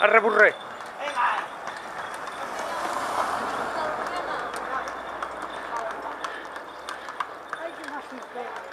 a reborrer. Vinga. Ai, que